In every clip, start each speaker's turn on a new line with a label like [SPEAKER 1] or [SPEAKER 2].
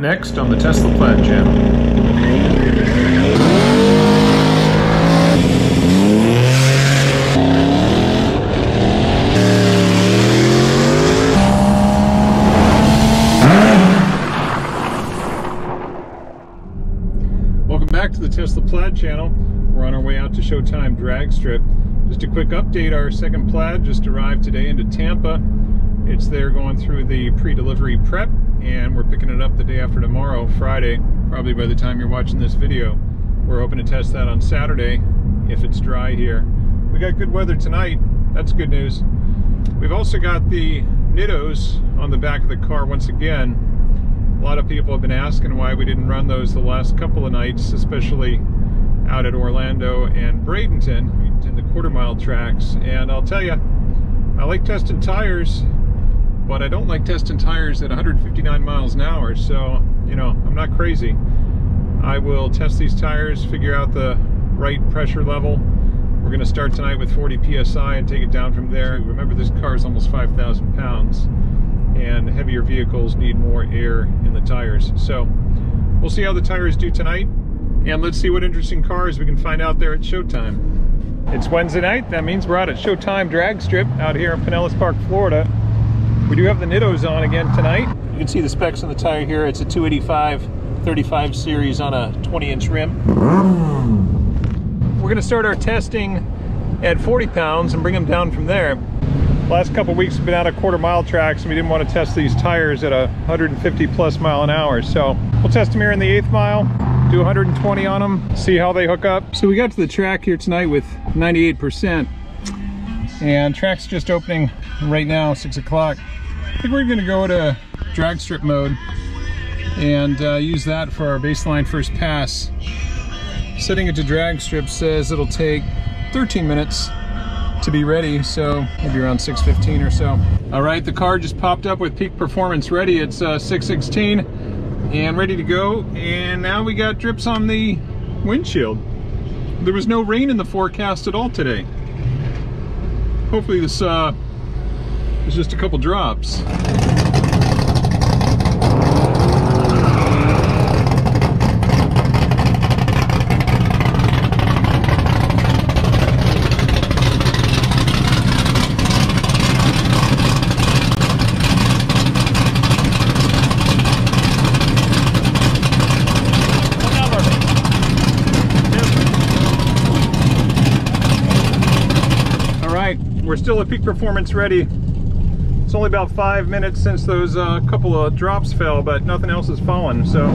[SPEAKER 1] Next on the Tesla Plaid channel. Welcome back to the Tesla Plaid channel. We're on our way out to Showtime Drag Strip. Just a quick update, our second Plaid just arrived today into Tampa. It's there going through the pre-delivery prep and we're picking it up the day after tomorrow, Friday, probably by the time you're watching this video. We're hoping to test that on Saturday if it's dry here. We got good weather tonight, that's good news. We've also got the Nittos on the back of the car once again. A lot of people have been asking why we didn't run those the last couple of nights, especially out at Orlando and Bradenton in the quarter mile tracks. And I'll tell you, I like testing tires, but I don't like testing tires at 159 miles an hour. So, you know, I'm not crazy. I will test these tires, figure out the right pressure level. We're going to start tonight with 40 psi and take it down from there. Remember, this car is almost 5,000 pounds and heavier vehicles need more air in the tires. So we'll see how the tires do tonight and let's see what interesting cars we can find out there at Showtime. It's Wednesday night, that means we're out at Showtime Drag Strip out here in Pinellas Park, Florida. We do have the Nittos on again tonight. You can see the specs on the tire here. It's a 285 35 series on a 20 inch rim. We're gonna start our testing at 40 pounds and bring them down from there. Last couple weeks we've been out of quarter mile tracks and we didn't want to test these tires at a 150 plus mile an hour. So we'll test them here in the eighth mile, do 120 on them, see how they hook up. So we got to the track here tonight with 98% and track's just opening right now, six o'clock. I think we're gonna go to drag strip mode and uh, use that for our baseline first pass. Setting it to drag strip says it'll take 13 minutes to be ready, so maybe around 6.15 or so. All right, the car just popped up with peak performance ready. It's uh, 6.16 and ready to go. And now we got drips on the windshield. There was no rain in the forecast at all today. Hopefully this uh, is just a couple drops. All right, we're still at peak performance ready. It's only about five minutes since those uh, couple of drops fell, but nothing else has fallen, so.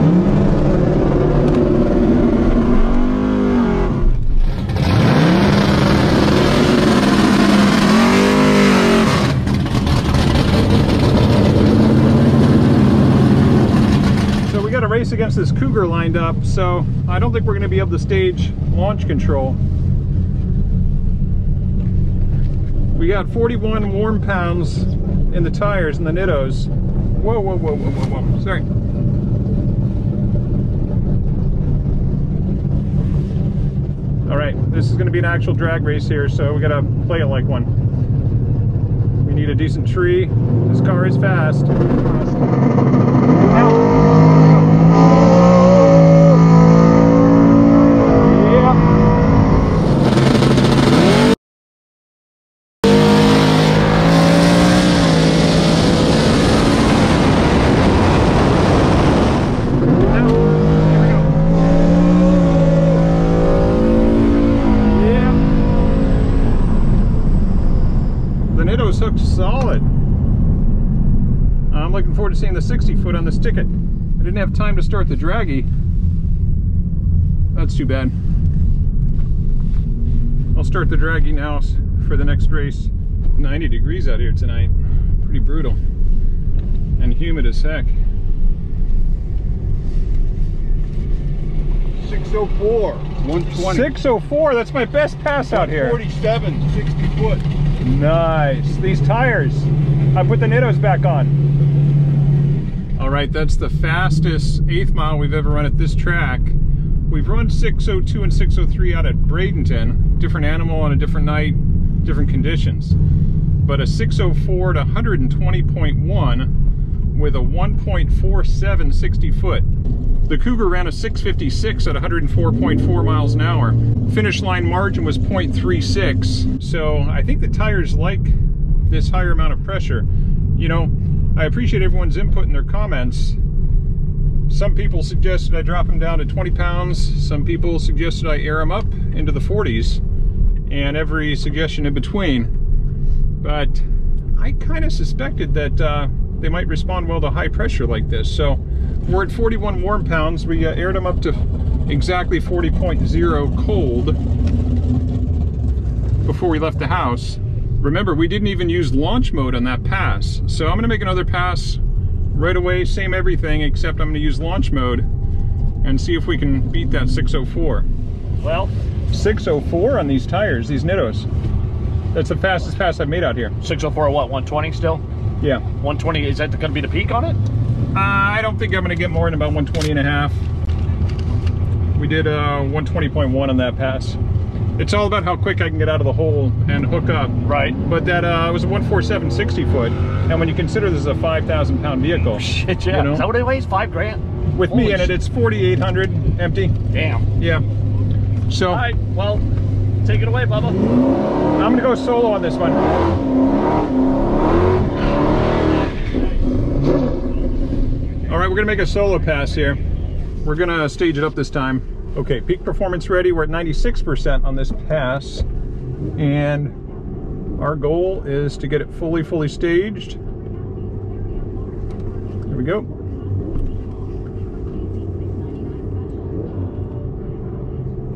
[SPEAKER 1] So we got a race against this Cougar lined up, so I don't think we're gonna be able to stage launch control. We got 41 warm pounds in the tires and the Nittos. Whoa, whoa, whoa, whoa, whoa, whoa. Sorry. All right, this is gonna be an actual drag race here, so we gotta play it like one. We need a decent tree. This car is fast. hooked solid. I'm looking forward to seeing the 60 foot on this ticket. I didn't have time to start the Dragy. That's too bad. I'll start the Dragy now for the next race. 90 degrees out here tonight. Pretty brutal. And humid as heck.
[SPEAKER 2] 604, 120.
[SPEAKER 1] 604, that's my best pass out here.
[SPEAKER 2] 47, 60 foot.
[SPEAKER 1] Nice. These tires. I put the Nittos back on. All right, that's the fastest eighth mile we've ever run at this track. We've run 602 and 603 out at Bradenton. Different animal on a different night, different conditions. But a 604 to 120.1 with a 1.47 60 foot. The Cougar ran a 656 at 104.4 miles an hour. Finish line margin was 0.36, so I think the tires like this higher amount of pressure. You know, I appreciate everyone's input in their comments. Some people suggested I drop them down to 20 pounds. Some people suggested I air them up into the 40s and every suggestion in between. But I kind of suspected that uh, they might respond well to high pressure like this. So we're at 41 warm pounds. We uh, aired them up to exactly 40.0 cold before we left the house. Remember, we didn't even use launch mode on that pass. So I'm gonna make another pass right away, same everything, except I'm gonna use launch mode and see if we can beat that 604.
[SPEAKER 3] Well,
[SPEAKER 1] 604 on these tires, these Nittos. That's the fastest pass I've made out here.
[SPEAKER 3] 604 what, 120 still?
[SPEAKER 1] Yeah.
[SPEAKER 3] 120, is that gonna be the peak on it?
[SPEAKER 1] Uh, I don't think I'm gonna get more than about 120 and a half. We did uh, 120.1 on that pass. It's all about how quick I can get out of the hole and hook up.
[SPEAKER 3] Right.
[SPEAKER 1] But that uh, was a 147 60 foot. And when you consider this is a 5,000 pound vehicle,
[SPEAKER 3] Shit, yeah.
[SPEAKER 1] You know?
[SPEAKER 3] Is that what it weighs? Five grand?
[SPEAKER 1] with me
[SPEAKER 3] Holy
[SPEAKER 1] in it, it's 4,800 empty.
[SPEAKER 3] Damn.
[SPEAKER 1] Yeah. So
[SPEAKER 3] All right, well, take it away, Bubba.
[SPEAKER 1] I'm gonna go solo on this one. All right, we're gonna make a solo pass here. We're gonna stage it up this time. Okay, peak performance ready. We're at 96% on this pass. And our goal is to get it fully, fully staged. There we go.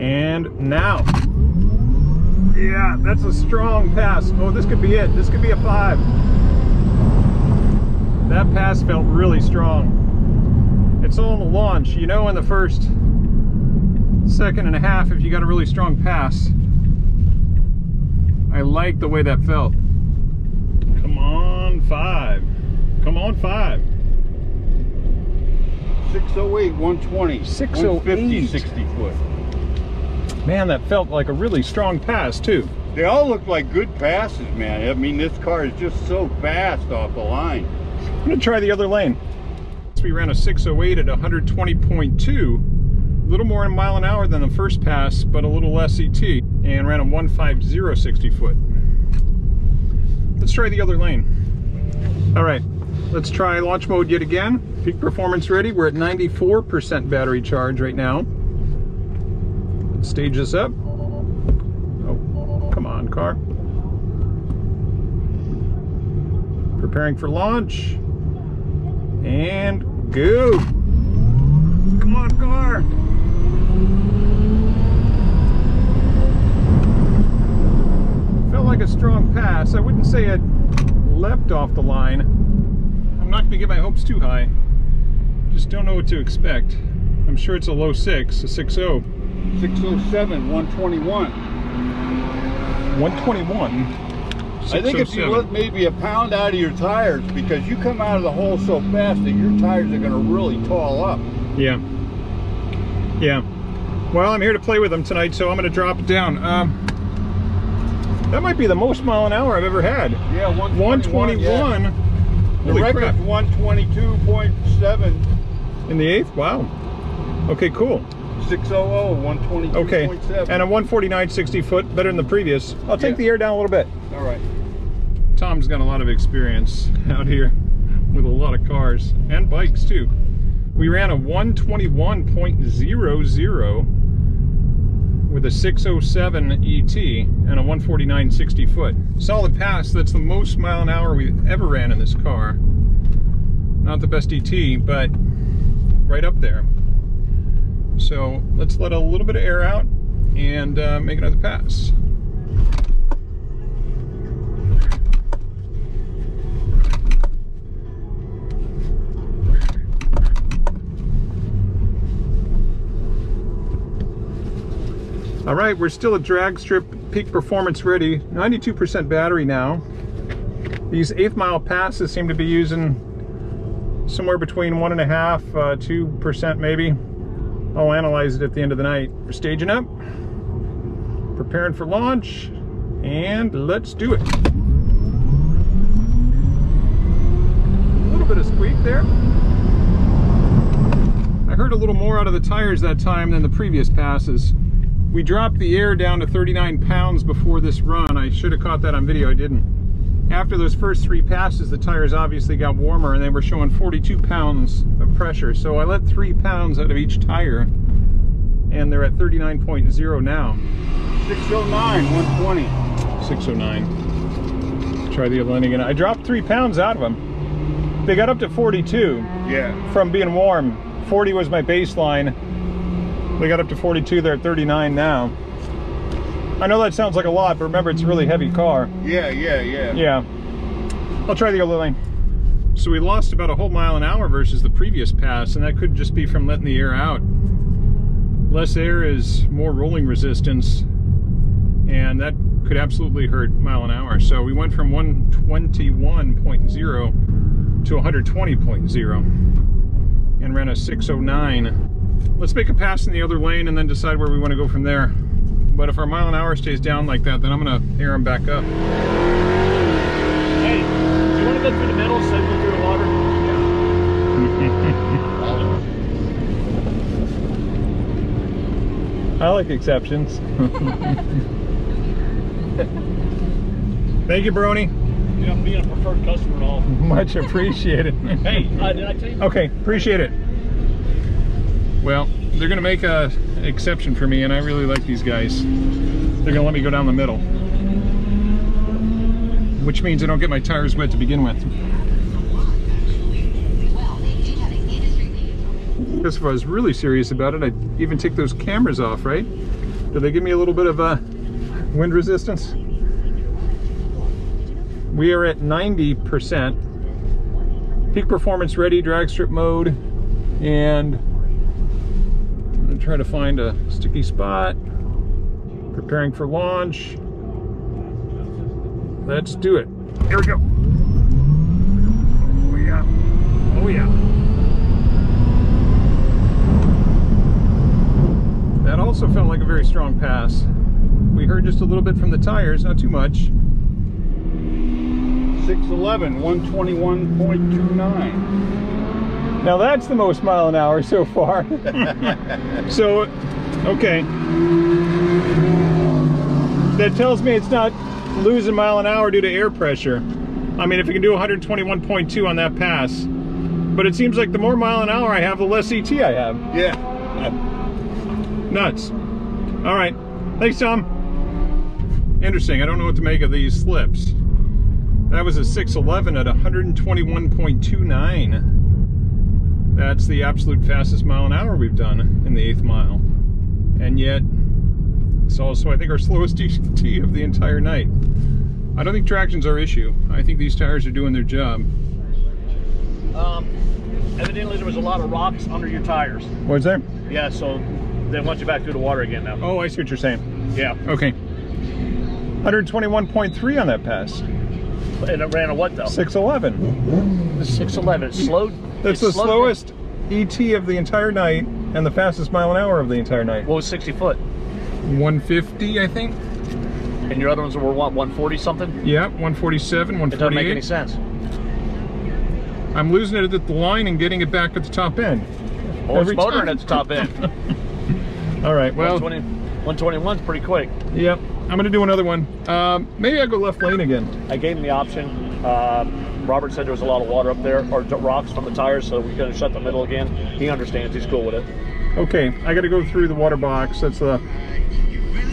[SPEAKER 1] And now. Yeah, that's a strong pass. Oh, this could be it. This could be a five. That pass felt really strong. It's on the launch. You know in the first second and a half if you got a really strong pass. I like the way that felt. Come on, five. Come on, five.
[SPEAKER 2] 608, 120.
[SPEAKER 1] 608.
[SPEAKER 2] 150, 60 foot.
[SPEAKER 1] Man, that felt like a really strong pass too.
[SPEAKER 2] They all look like good passes, man. I mean, this car is just so fast off the line.
[SPEAKER 1] I'm gonna try the other lane. We ran a 608 at 120.2, a little more in a mile an hour than the first pass, but a little less ET, and ran a 150 60 foot. Let's try the other lane. All right, let's try launch mode yet again. Peak performance ready. We're at 94% battery charge right now. Let's stage this up. Oh, come on, car. Preparing for launch. And go. Come on, car. Felt like a strong pass. I wouldn't say it leapt off the line. I'm not gonna get my hopes too high. Just don't know what to expect. I'm sure it's a low six, a oh. 6-0.
[SPEAKER 2] 607, 121.
[SPEAKER 1] 121.
[SPEAKER 2] I think if you
[SPEAKER 1] 607.
[SPEAKER 2] let maybe a pound out of your tires, because you come out of the hole so fast that your tires are going to really tall up.
[SPEAKER 1] Yeah. Yeah. Well, I'm here to play with them tonight, so I'm going to drop it down. Um, that might be the most mile an hour I've ever had.
[SPEAKER 2] Yeah, 121.
[SPEAKER 1] 121.
[SPEAKER 2] yeah. The
[SPEAKER 1] crap.
[SPEAKER 2] 122.7.
[SPEAKER 1] In the eighth? Wow. Okay, cool.
[SPEAKER 2] 600, 122.7.
[SPEAKER 1] Okay.
[SPEAKER 2] 122.7.
[SPEAKER 1] And a 149 60 foot, better than the previous. I'll take
[SPEAKER 2] Yeah.
[SPEAKER 1] the air down a little bit.
[SPEAKER 2] All right.
[SPEAKER 1] Tom's got a lot of experience out here with a lot of cars and bikes too. We ran a 121.00 with a 607 ET and a 149 60 foot. Solid pass, that's the most mile an hour we've ever ran in this car. Not the best ET, but right up there. So let's let a little bit of air out and uh, make another pass. All right, we're still at drag strip peak performance ready. 92% battery now. These eighth mile passes seem to be using somewhere between one and a half, uh, two percent maybe. I'll analyze it at the end of the night. We're staging up, preparing for launch, and let's do it.
[SPEAKER 2] A little
[SPEAKER 1] bit of squeak there. I heard a little more out of the tires that time than the previous passes. We dropped the air down to 39 pounds before this run. I should have caught that on video, I didn't. After those first three passes, the tires obviously got warmer and they were showing 42 pounds of pressure. So I let three pounds out of each tire and they're at 39.0 now.
[SPEAKER 2] 609, 120.
[SPEAKER 1] 609. Try the lane again. I dropped three pounds out of them. They got up to 42
[SPEAKER 2] Yeah.
[SPEAKER 1] from being warm. 40 was my baseline. They got up to 42. They're at 39 now. I know that sounds like a lot, but remember it's a really heavy car.
[SPEAKER 2] Yeah, yeah, yeah.
[SPEAKER 1] Yeah. I'll try the other lane. So we lost about a whole mile an hour versus the previous pass, and that could just be from letting the air out. Less air is more rolling resistance, and that could absolutely hurt mile an hour. So we went from 121.0 to 120.0 and ran a 609. Let's make a pass in the other lane and then decide where we want to go from there. But if our mile an hour stays down like that, then I'm gonna air them back up.
[SPEAKER 3] Hey, do you want to go through the middle instead of go through the water? Yeah.
[SPEAKER 1] I like exceptions. Thank you, Brony.
[SPEAKER 3] You know, being a preferred customer and all.
[SPEAKER 1] Much appreciated.
[SPEAKER 3] Hey, uh, did I tell you?
[SPEAKER 1] Okay, appreciate it. Well, they're gonna make a exception for me, and I really like these guys. They're gonna let me go down the middle, which means I don't get my tires wet to begin with. Because if I was really serious about it, I'd even take those cameras off, right? Do they give me a little bit of uh, wind resistance? We are at 90%. Peak performance ready, drag strip mode, and try to find a sticky spot. Preparing for launch. Let's do it. Here we go. Oh yeah. Oh yeah. That also felt like a very strong pass. We heard just a little bit from the tires, not too much.
[SPEAKER 2] 611, 121.29.
[SPEAKER 1] Now that's the most mile an hour so far. so, okay. That tells me it's not losing mile an hour due to air pressure. I mean, if you can do 121.2 on that pass. But it seems like the more mile an hour I have, the less ET I have.
[SPEAKER 2] Yeah.
[SPEAKER 1] Nuts. All right. Thanks, Tom. Interesting. I don't know what to make of these slips. That was a 611 at 121.29. That's the absolute fastest mile an hour we've done in the eighth mile. And yet, it's also, I think, our slowest ET of the entire night. I don't think traction's our issue. I think these tires are doing their job.
[SPEAKER 3] Um, evidently there was a lot of rocks under your tires.
[SPEAKER 1] What's there?
[SPEAKER 3] Yeah, so they want you back through the water again now.
[SPEAKER 1] Oh, I see what you're saying.
[SPEAKER 3] Yeah.
[SPEAKER 1] Okay. 121.3 on that pass.
[SPEAKER 3] And it ran a what though?
[SPEAKER 1] 611.
[SPEAKER 3] 611. Slowed.
[SPEAKER 1] That's the slowest ET of the entire night and the fastest mile an hour of the entire night.
[SPEAKER 3] What was 60 foot?
[SPEAKER 1] 150, I think.
[SPEAKER 3] And your other ones were what, 140 something?
[SPEAKER 1] Yeah, 147, 148.
[SPEAKER 3] It doesn't make any sense.
[SPEAKER 1] I'm losing it at the line and getting it back at the top end.
[SPEAKER 3] Well,
[SPEAKER 1] Every
[SPEAKER 3] it's motoring
[SPEAKER 1] time.
[SPEAKER 3] at the top end.
[SPEAKER 1] All right, well,
[SPEAKER 3] 120, 121's pretty quick.
[SPEAKER 1] yep. I'm gonna do another one. Um, maybe I'll go left lane again.
[SPEAKER 3] I gave him the option. Uh, Robert said there was a lot of water up there, or rocks from the tires, so we could shut the middle again. He understands. He's cool with it.
[SPEAKER 1] Okay, I gotta go through the water box. That's the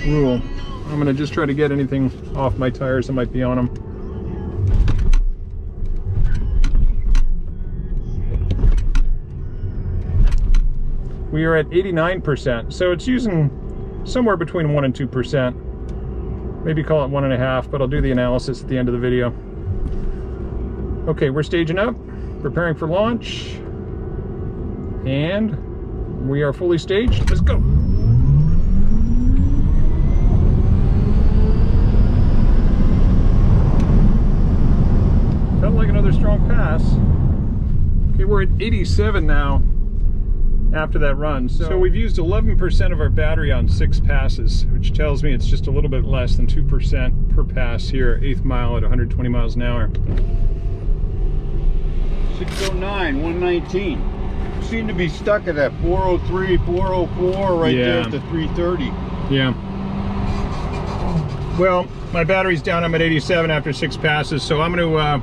[SPEAKER 1] rule. I'm gonna just try to get anything off my tires that might be on them. We are at 89%, so it's using somewhere between 1 and 2%. Maybe call it one and a half, but I'll do the analysis at the end of the video. Okay, we're staging up, preparing for launch, and we are fully staged. Let's go. Felt like another strong pass. Okay, we're at 87 now after that run. So, we've used 11% of our battery on six passes, which tells me it's just a little bit less than 2% per pass here, eighth mile at 120 miles an hour.
[SPEAKER 2] 609, 119. Seem to be stuck at that 403, 404 right
[SPEAKER 1] Yeah.
[SPEAKER 2] there at the 330.
[SPEAKER 1] Yeah. Well, my battery's down. I'm at 87 after six passes, so I'm going to. Uh,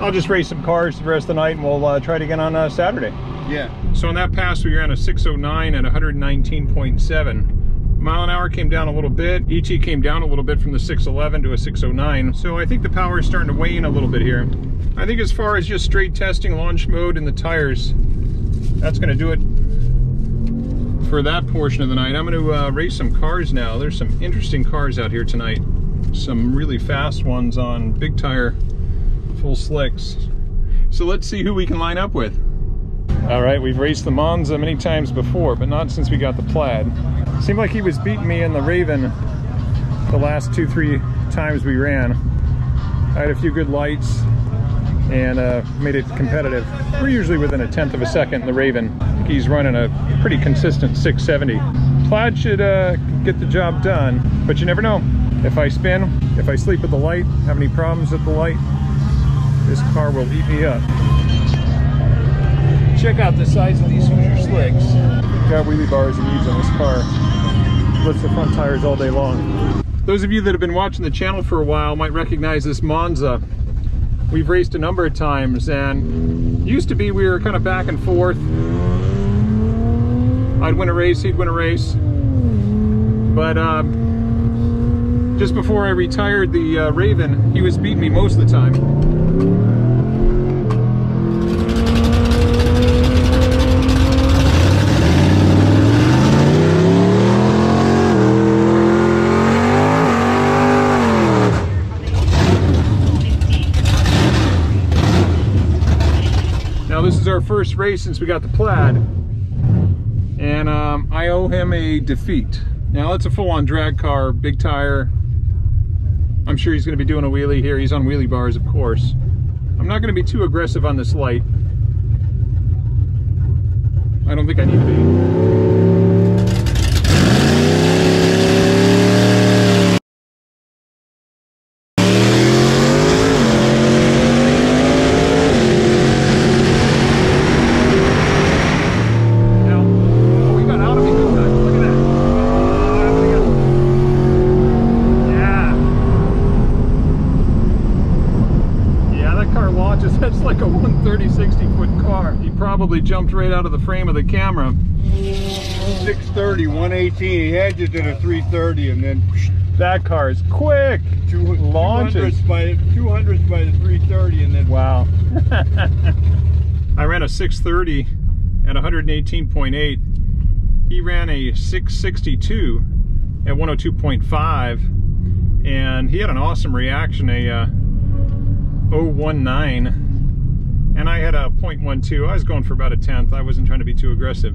[SPEAKER 1] I'll just race some cars the rest of the night, and we'll uh, try it again on uh, Saturday.
[SPEAKER 2] Yeah.
[SPEAKER 1] So on that pass, we ran a 609 at 119.7. Mile an hour came down a little bit. ET came down a little bit from the 611 to a 609. So I think the power is starting to wane a little bit here. I think as far as just straight testing launch mode and the tires, that's going to do it for that portion of the night. I'm going to uh, race some cars now. There's some interesting cars out here tonight. Some really fast ones on big tire, full slicks. So let's see who we can line up with. All right, we've raced the Monza many times before, but not since we got the Plaid. Seemed like he was beating me in the Raven the last two, three times we ran. I had a few good lights and uh, made it competitive. We're usually within a tenth of a second in the Raven. He's running a pretty consistent 670. Plaid should uh, get the job done, but you never know. If I spin, if I sleep at the light, have any problems at the light, this car will eat me up. Check out the size of these Hoosier slicks. Got wheelie bars and eaves on this car. Lifts the front tires all day long. Those of you that have been watching the channel for a while might recognize this Monza. We've raced a number of times and used to be we were kind of back and forth. I'd win a race, he'd win a race. But um, just before I retired the uh, Raven, he was beating me most of the time. Our first race since we got the plaid, and um, I owe him a defeat. Now it's a full-on drag car, big tire. I'm sure he's to be doing a wheelie here. He's on wheelie bars, of course. I'm not to be too aggressive on this light. I don't think I need to be. Now, oh, we got out of it this time. Look at that. Oh, we got- Yeah. Yeah, that car launches. That's like a 130, 60 foot car. He probably jumped right out of the frame of the camera.
[SPEAKER 2] 630, 118. He had you to the 330 and then
[SPEAKER 1] That car is quick.
[SPEAKER 2] two,
[SPEAKER 1] Launches.
[SPEAKER 2] 200s by, 200s by the 330 and then
[SPEAKER 1] Wow. I ran a 630 at 118.8. He ran a 662 at 102.5. And he had an awesome reaction, a uh, 019. And I had a 0.12. I was going for about a tenth. I wasn't trying to be too aggressive.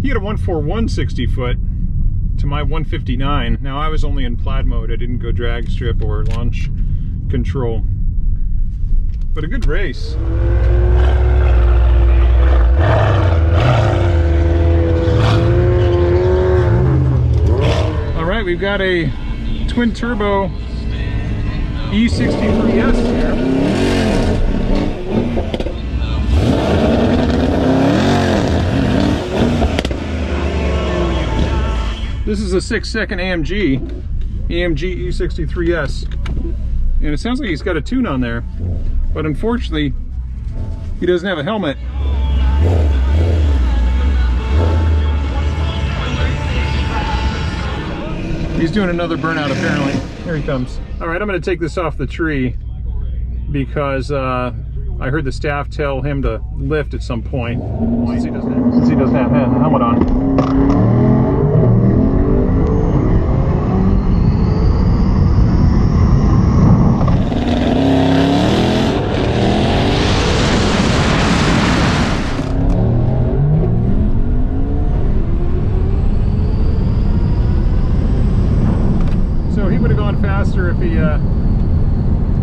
[SPEAKER 1] He had a 141 60 foot to my 159. Now I was only in plaid mode. I didn't go drag strip or launch control. But a good race. All right, we've got a twin turbo E63S here. This is a six second AMG, AMG E63S. And it sounds like he's got a tune on there, but unfortunately, he doesn't have a helmet. He's doing another burnout apparently. Here he comes. All right, I'm gonna take this off the tree because uh, I heard the staff tell him to lift at some point since he doesn't have, since he doesn't have a helmet on. So he would have gone faster if he uh,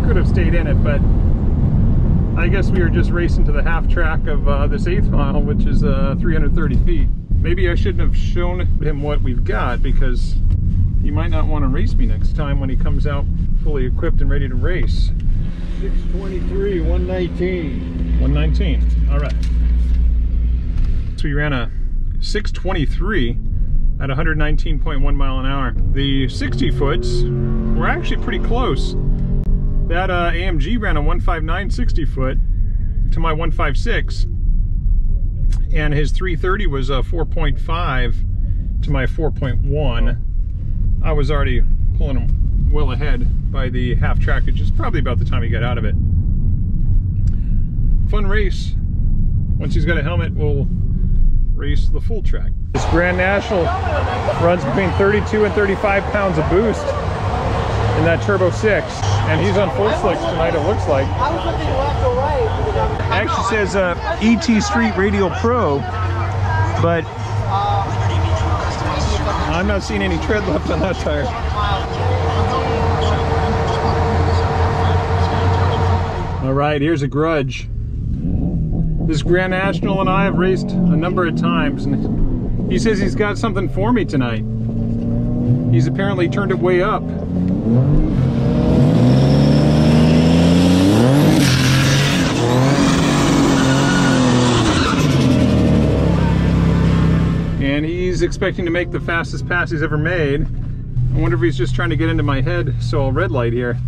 [SPEAKER 1] could have stayed in it, but I guess we were just racing to the half track of uh, this eighth mile, which is uh, 330 feet. Maybe I shouldn't have shown him what we've got because he might not want to race me next time when he comes out fully equipped and ready to race.
[SPEAKER 2] 623, 119.
[SPEAKER 1] 119. All right. So we ran a 623 at 119.1 mile an hour. The 60 foots were actually pretty close. That uh, AMG ran a 159 60 foot to my 156 and his 330 was a 4.5 to my 4.1. I was already pulling him well ahead by the half track, which is probably about the time he got out of it. Fun race. Once he's got a helmet, we'll race the full track. This Grand National runs between 32 and 35 pounds of boost in that Turbo 6. And he's on full slicks tonight, it looks like.
[SPEAKER 4] I was looking left or right.
[SPEAKER 1] Actually says uh, ET Street Radial Pro, but I'm not seeing any tread left on that tire. All right, here's a grudge. This Grand National and I have raced a number of times, and he says he's got something for me tonight. He's apparently turned it way up. And he's expecting to make the fastest pass he's ever made. I wonder if he's just trying to get into my head, so I'll red light here.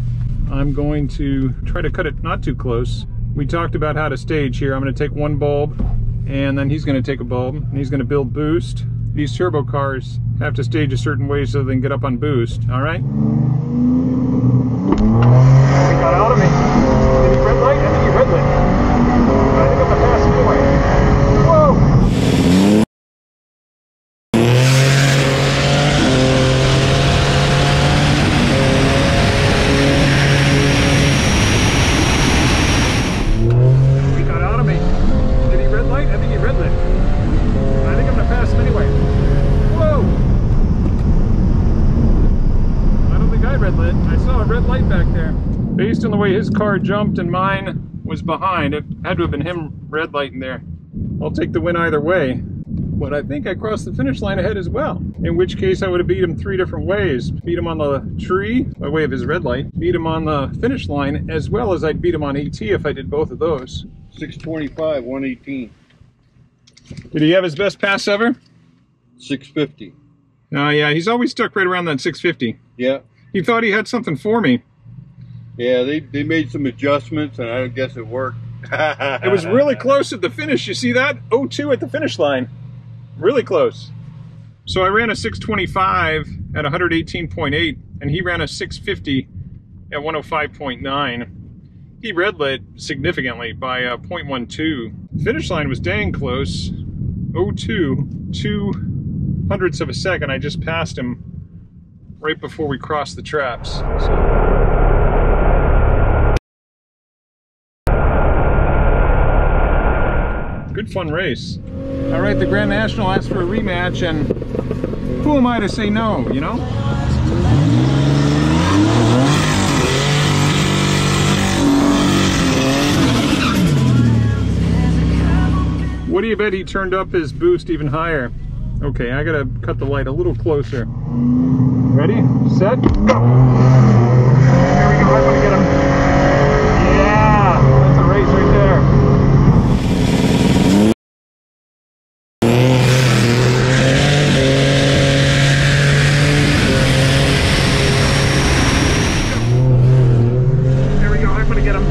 [SPEAKER 1] I'm going to try to cut it not too close. We talked about how to stage here. I'm going to take one bulb, and then he's going to take a bulb, and he's going to build boost. These turbo cars have to stage a certain way so they can get up on boost, all right? He got out of me. Did he red light? I think he red lit. I think I'm going to pass him away. Whoa! He got out of me. Did he red light? I think he red lit. I think I'm gonna pass him anyway. Whoa! I don't think I red lit. I saw a red light back there. Based on the way his car jumped and mine was behind, it had to have been him red lighting there. I'll take the win either way. But I think I crossed the finish line ahead as well. In which case I would have beat him three different ways. Beat him on the tree by way of his red light. Beat him on the finish line as well as I'd beat him on ET if I did both of those.
[SPEAKER 2] 625, 118.
[SPEAKER 1] Did he have his best pass ever?
[SPEAKER 2] 650.
[SPEAKER 1] Oh uh, yeah, he's always stuck right around that 650.
[SPEAKER 2] Yeah.
[SPEAKER 1] He thought he had something for me.
[SPEAKER 2] Yeah, they, they made some adjustments and I guess it worked.
[SPEAKER 1] It was really close at the finish. You see that? 02 at the finish line. Really close. So I ran a 625 at 118.8 and he ran a 650 at 105.9. He red lit significantly by uh, 0.12. Finish line was dang close. 02, two hundredths of a second. I just passed him right before we crossed the traps. So. Good fun race. All right, the Grand National asked for a rematch, and who am I to say no, you know? What do you bet he turned up his boost even higher? Okay, I gotta cut the light a little closer. Ready, set, go! There we go, I'm gonna get him. Yeah, that's a race right there. There we go, I'm gonna get him.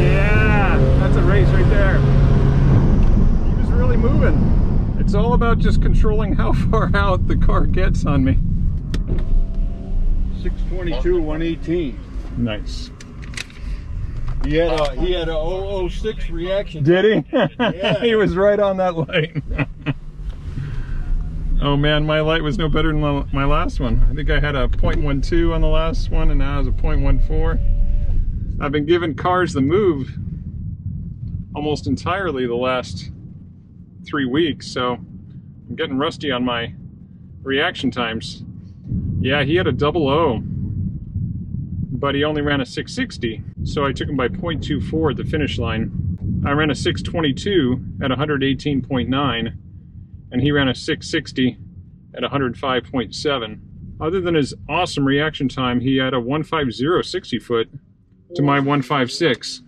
[SPEAKER 1] Yeah, that's a race right there. He was really moving. It's all about just controlling how far out the car gets on me.
[SPEAKER 2] 622, 118.
[SPEAKER 1] Nice.
[SPEAKER 2] He had a he had a 006 reaction.
[SPEAKER 1] Did he?
[SPEAKER 2] Yeah.
[SPEAKER 1] he was right on that light. oh man, my light was no better than my- my last one. I think I had a 0.12 on the last one and now it's a 0.14. I've been giving cars the move almost entirely the last three weeks, so I'm getting rusty on my reaction times. Yeah, he had a double O, but he only ran a 660, so I took him by 0.24 at the finish line. I ran a 622 at 118.9, and he ran a 660 at 105.7. Other than his awesome reaction time, he had a 150 60 foot to my 156.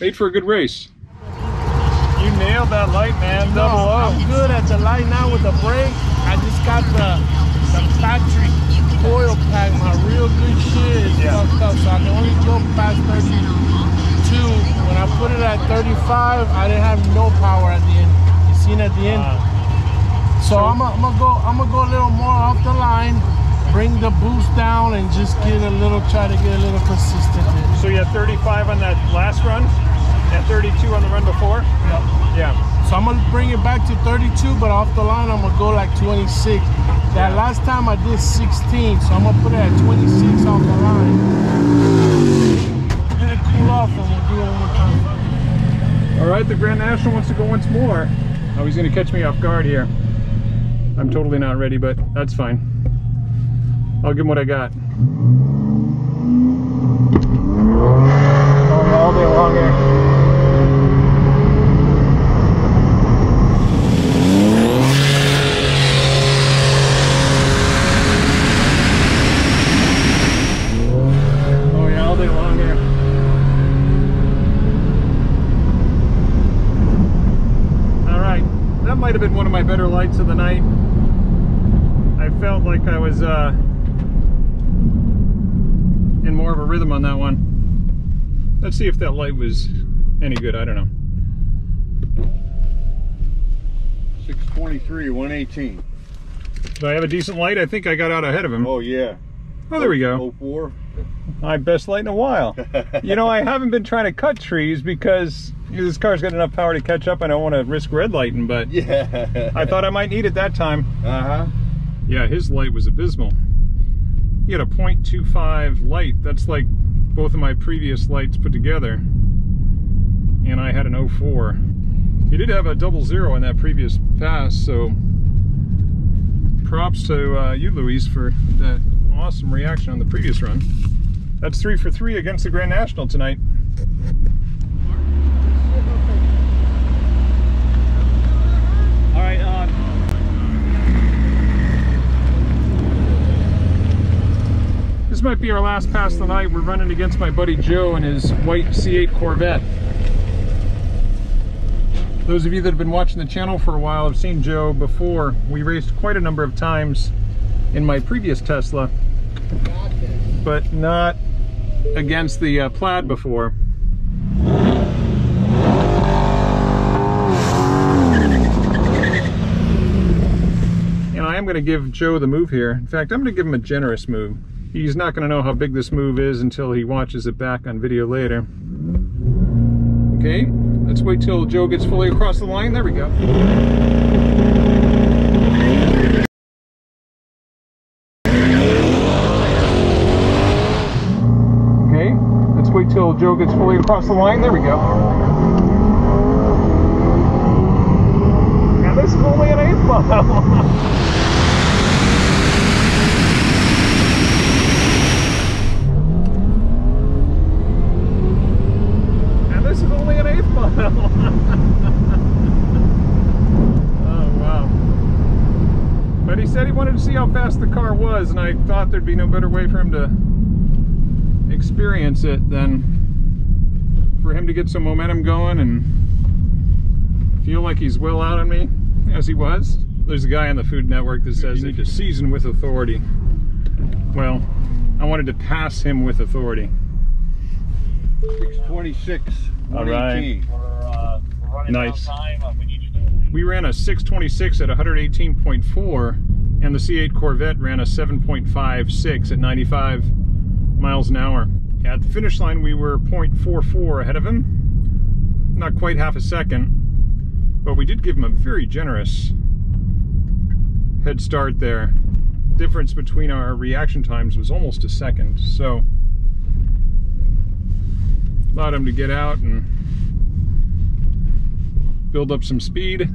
[SPEAKER 1] Made for a good race. You nailed that light, man.
[SPEAKER 5] No,
[SPEAKER 1] Double O.
[SPEAKER 5] I'm good at the light now with the brake. I just got the the Patrick oil pack, my real good shit is
[SPEAKER 1] Yeah.
[SPEAKER 5] fucked up, so I can only go past 32. When I put it at 35, I didn't have no power at the end. You seen at the end? so I'm gonna I'm gonna go I'm gonna go a little more off the line, bring the boost down, and just get a little try to get a little consistent.
[SPEAKER 1] So you had 35 on that last run and 32 on the run before?
[SPEAKER 5] Yep.
[SPEAKER 1] Yeah.
[SPEAKER 5] So I'm gonna bring it back to 32, but off the line I'm gonna go like 26. That last time I did 16, so I'm gonna put it at 26 off the line. Let it cool off and we'll do it one more time.
[SPEAKER 1] All right, the Grand National wants to go once more. Oh, he's going to catch me off guard here. I'm totally not ready, but that's fine. I'll give him what I got. Oh, all day long here. Oh yeah, all day long here. All right, that might have been one of my better lights of the night. I felt like I was uh, in more of a rhythm on that one. Let's see if that light was any good. I don't know.
[SPEAKER 2] 623, 118.
[SPEAKER 1] Do I have a decent light? I think I got out ahead of him.
[SPEAKER 2] Oh, yeah.
[SPEAKER 1] Oh, there we go.
[SPEAKER 2] 04.
[SPEAKER 1] My best light in a while. you know, I haven't been trying to cut trees because this car's got enough power to catch up. I don't want to risk red lighting, but
[SPEAKER 2] Yeah.
[SPEAKER 1] I thought I might need it that time.
[SPEAKER 2] Uh huh.
[SPEAKER 1] Yeah, his light was abysmal. He had a 0.25 light. That's like both of my previous lights put together. And I had an 04. He did have a double zero in that previous pass, so props to uh, you, Luis, for that awesome reaction on the previous run. That's three for three against the Grand National tonight.
[SPEAKER 3] All right. Um,
[SPEAKER 1] This might be our last pass of the night. We're running against my buddy Joe and his white C8 Corvette. Those of you that have been watching the channel for a while have seen Joe before. We raced quite a number of times in my previous Tesla, but not against the uh, Plaid before. And I am going to give Joe the move here. In fact, I'm going to give him a generous move. He's not going to know how big this move is until he watches it back on video later. Okay, let's wait till Joe gets fully across the line. There we go. Okay, let's wait till Joe gets fully across the line. There we go. This is only an eighth mile. And this is only an eighth mile. oh, wow. But he said he wanted to see how fast the car was, and I thought there'd be no better way for him to experience it than for him to get some momentum going and feel like he's well out on me, as he was. There's a guy on the Food Network that says you need to season with authority. Well, I wanted to pass him with authority.
[SPEAKER 2] 626,
[SPEAKER 1] All right.
[SPEAKER 2] 118.
[SPEAKER 3] uh,
[SPEAKER 1] Nice.
[SPEAKER 3] time. Uh, we need to
[SPEAKER 1] We ran a 626 at 118.4, and the C8 Corvette ran a 7.56 at 95 miles an hour. At the finish line, we were 0.44 ahead of him. Not quite half a second, but we did give him a very generous head start there. Difference between our reaction times was almost a second, so allowed him to get out and build up some speed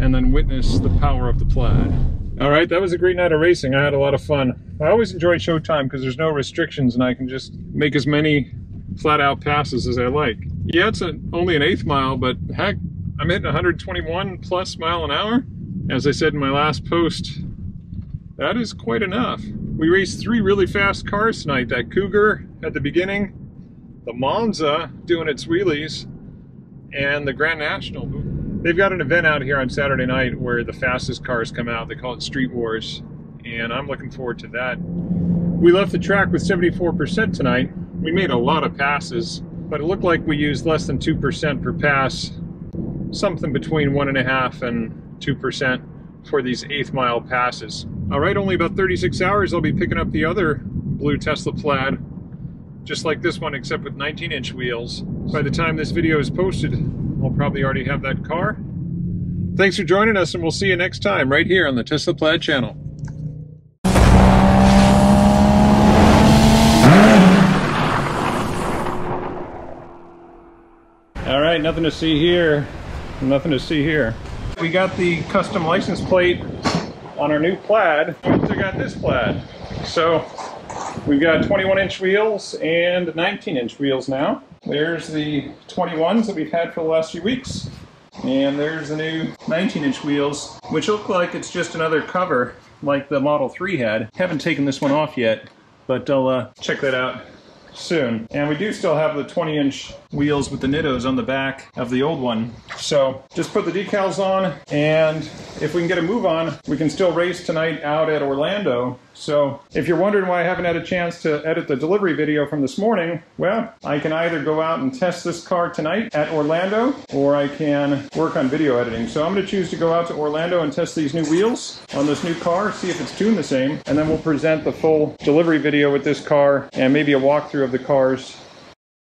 [SPEAKER 1] and then witness the power of the plaid. All right, that was a great night of racing. I had a lot of fun. I always enjoy showtime because there's no restrictions and I can just make as many flat out passes as I like. Yeah, it's a, only an eighth mile, but heck, I'm hitting 121 plus mile an hour. As I said in my last post, that is quite enough. We raced three really fast cars tonight. That Cougar at the beginning, the Monza doing its wheelies, and the Grand National. They've got an event out here on Saturday night where the fastest cars come out. They call it Street Wars, and I'm looking forward to that. We left the track with 74% tonight. We made a lot of passes, but it looked like we used less than 2% per pass, something between 1.5 and 2% for these eighth mile passes. All right, only about 36 hours, I'll be picking up the other blue Tesla Plaid, just like this one, except with 19 inch wheels. By the time this video is posted, I'll probably already have that car. Thanks for joining us, and we'll see you next time right here on the Tesla Plaid channel. All right, nothing to see here. Nothing to see here. We got the custom license plate on our new plaid. We also got this plaid. So we've got 21 inch wheels and 19 inch wheels now. There's the 21s that we've had for the last few weeks. And there's the new 19 inch wheels, which look like it's just another cover like the Model 3 had. Haven't taken this one off yet, but I'll uh, check that out soon. And we do still have the 20 inch wheels with the Nittos on the back of the old one. So just put the decals on and if we can get a move on, we can still race tonight out at Orlando. So if you're wondering why I haven't had a chance to edit the delivery video from this morning, well, I can either go out and test this car tonight at Orlando or I can work on video editing. So I'm going to choose to go out to Orlando and test these new wheels on this new car, see if it's tuned the same, and then we'll present the full delivery video with this car and maybe a walkthrough of the cars